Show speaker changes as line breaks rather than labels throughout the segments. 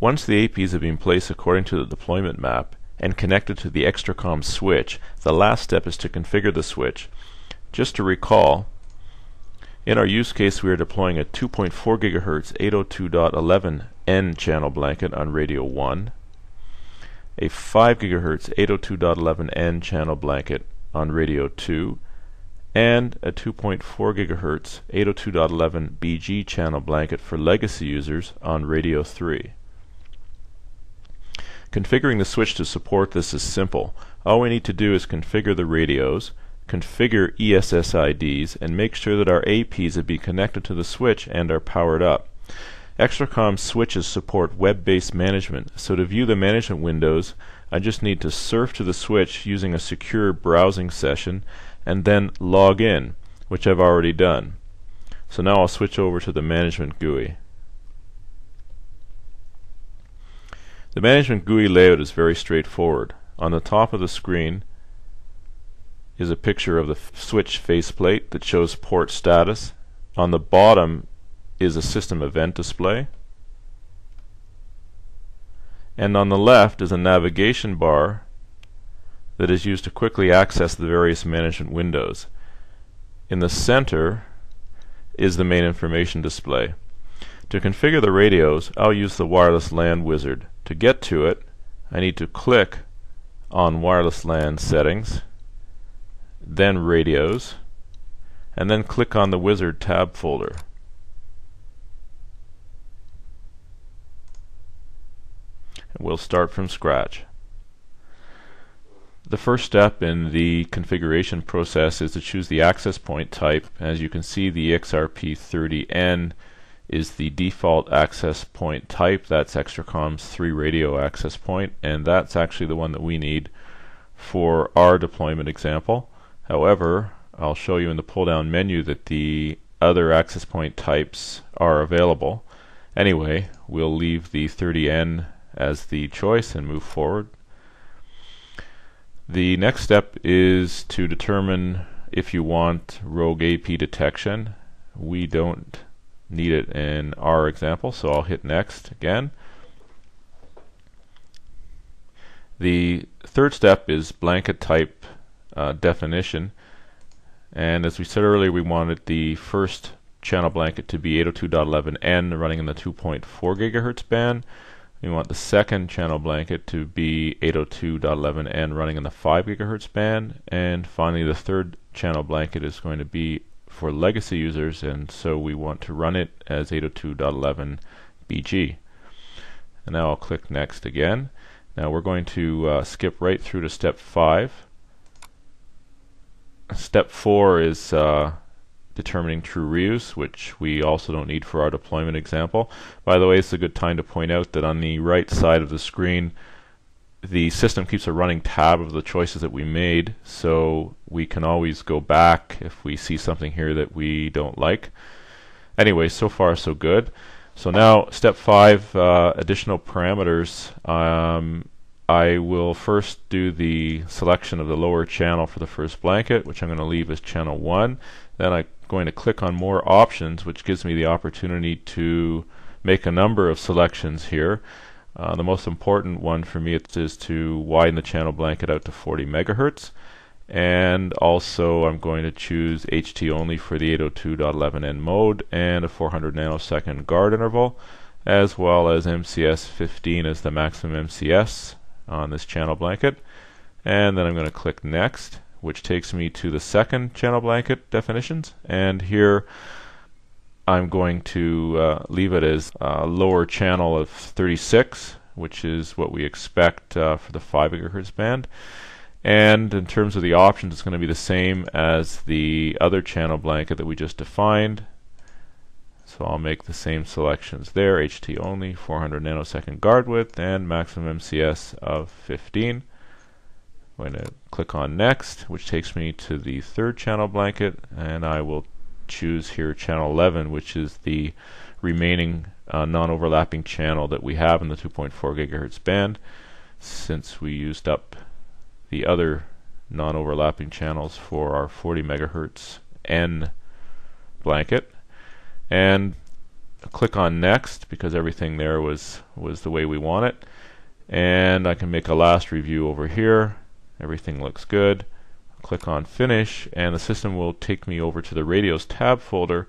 Once the APs have been placed according to the deployment map and connected to the Extricom switch, the last step is to configure the switch. Just to recall, in our use case we are deploying a 2.4 GHz 802.11n channel blanket on radio 1, a 5 GHz 802.11n channel blanket on radio 2, and a 2.4 GHz 802.11 BG channel blanket for legacy users on radio 3. Configuring the switch to support this is simple. All we need to do is configure the radios, configure ESSIDs, and make sure that our APs have been connected to the switch and are powered up. Extricom switches support web-based management, so to view the management windows, I just need to surf to the switch using a secure browsing session and then log in, which I've already done. So now I'll switch over to the management GUI. The management GUI layout is very straightforward. On the top of the screen is a picture of the switch faceplate that shows port status. On the bottom is a system event display. And on the left is a navigation bar that is used to quickly access the various management windows. In the center is the main information display. To configure the radios, I'll use the wireless LAN wizard. To get to it, I need to click on wireless LAN settings, then radios, and then click on the wizard tab folder. And we'll start from scratch. The first step in the configuration process is to choose the access point type. As you can see, the EXRP30N is the default access point type. That's Extricom's 3 radio access point, and that's actually the one that we need for our deployment example. However, I'll show you in the pull down menu that the other access point types are available. Anyway, we'll leave the 30N as the choice and move forward. The next step is to determine if you want rogue AP detection. We don't need it in our example, so I'll hit next again. The third step is blanket type uh, definition. And as we said earlier we wanted the first channel blanket to be 802.11n running in the 2.4 gigahertz band. We want the second channel blanket to be 802.11n running in the 5 gigahertz band. And finally the third channel blanket is going to be for legacy users and so we want to run it as 802.11 BG. And now I'll click next again. Now we're going to uh, skip right through to step 5. Step 4 is uh, determining true reuse, which we also don't need for our deployment example. By the way, it's a good time to point out that on the right side of the screen the system keeps a running tab of the choices that we made so we can always go back if we see something here that we don't like. Anyway so far so good. So now step five uh, additional parameters. Um, I will first do the selection of the lower channel for the first blanket which I'm going to leave as channel 1 then I'm going to click on more options which gives me the opportunity to make a number of selections here uh, the most important one for me is to widen the channel blanket out to 40 megahertz. And also I'm going to choose HT only for the 802.11n mode and a 400 nanosecond guard interval as well as MCS 15 as the maximum MCS on this channel blanket. And then I'm going to click next which takes me to the second channel blanket definitions. And here I'm going to uh, leave it as a lower channel of 36 which is what we expect uh, for the 5 gigahertz band. And in terms of the options it's going to be the same as the other channel blanket that we just defined. So I'll make the same selections there HT only 400 nanosecond guard width and maximum MCS of 15 I'm going to click on next which takes me to the third channel blanket and I will choose here channel 11 which is the remaining uh, non-overlapping channel that we have in the 2.4 gigahertz band since we used up the other non-overlapping channels for our 40 megahertz N blanket. And click on next because everything there was was the way we want it. And I can make a last review over here. Everything looks good click on finish and the system will take me over to the radios tab folder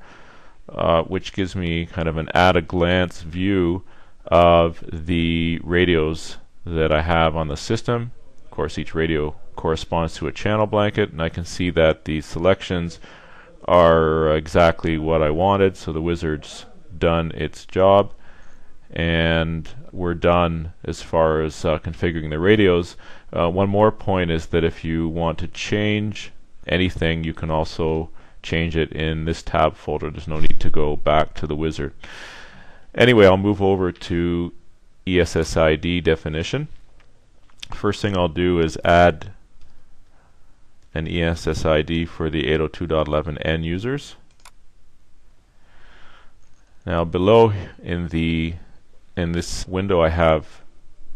uh, which gives me kind of an at a glance view of the radios that I have on the system. Of course each radio corresponds to a channel blanket and I can see that the selections are exactly what I wanted so the wizard's done its job and we're done as far as uh, configuring the radios. Uh, one more point is that if you want to change anything, you can also change it in this tab folder. There's no need to go back to the wizard. Anyway, I'll move over to ESSID definition. First thing I'll do is add an ESSID for the 802.11n users. Now below in the in this window I have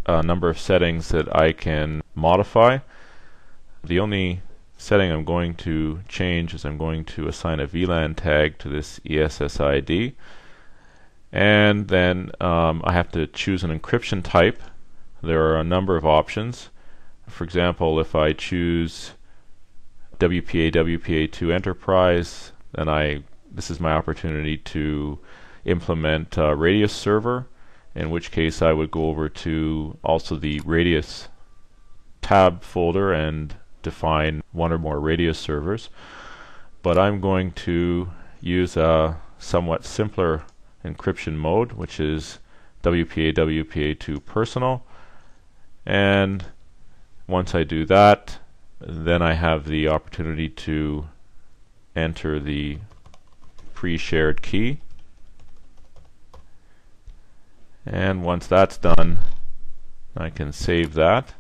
a number of settings that I can modify. The only setting I'm going to change is I'm going to assign a VLAN tag to this ESSID and then um, I have to choose an encryption type. There are a number of options. For example, if I choose WPA WPA2 Enterprise, then I this is my opportunity to implement Radius server in which case I would go over to also the radius tab folder and define one or more radius servers. But I'm going to use a somewhat simpler encryption mode which is WPA WPA2 personal. And once I do that then I have the opportunity to enter the pre-shared key and once that's done I can save that.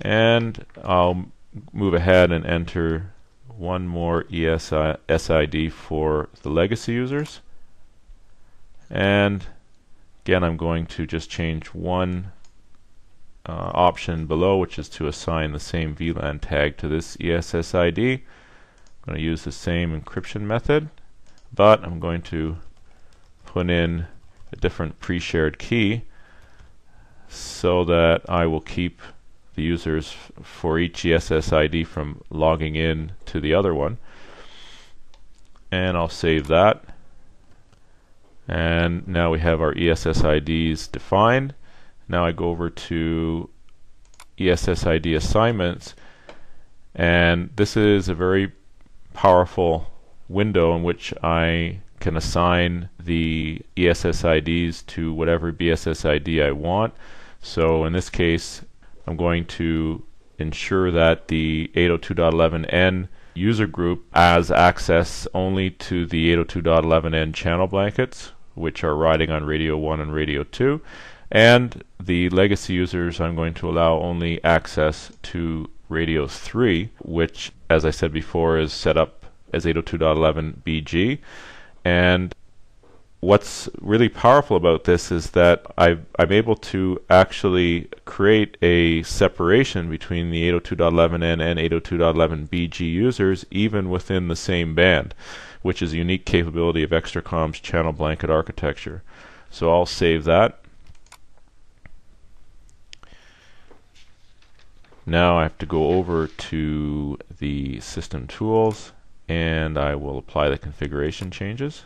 And I'll move ahead and enter one more ESI SID for the legacy users. And again I'm going to just change one uh, option below which is to assign the same VLAN tag to this ESSID I'm going to use the same encryption method but I'm going to put in a different pre-shared key so that I will keep the users for each ESSID from logging in to the other one. And I'll save that. And now we have our ESSIDs defined. Now I go over to ESSID assignments. And this is a very powerful window in which I can assign the ESSIDs to whatever BSSID I want. So in this case, I'm going to ensure that the 802.11n user group has access only to the 802.11n channel blankets, which are riding on radio 1 and radio 2. And the legacy users, I'm going to allow only access to radio 3, which, as I said before, is set up as 802.11 BG. And what's really powerful about this is that i am able to actually create a separation between the 802.11n and 802.11 BG users even within the same band, which is a unique capability of Extricom's channel blanket architecture. So I'll save that. Now I have to go over to the system tools and I will apply the configuration changes.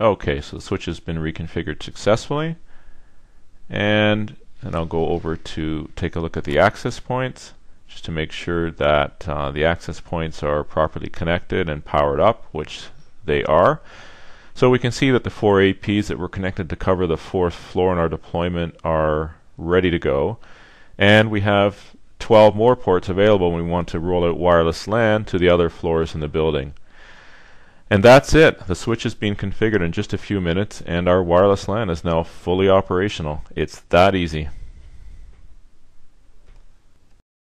Okay, so the switch has been reconfigured successfully. And, and I'll go over to take a look at the access points just to make sure that uh, the access points are properly connected and powered up, which they are. So we can see that the four APs that were connected to cover the fourth floor in our deployment are ready to go. And we have 12 more ports available when we want to roll out wireless LAN to the other floors in the building. And that's it. The switch is being configured in just a few minutes and our wireless LAN is now fully operational. It's that easy.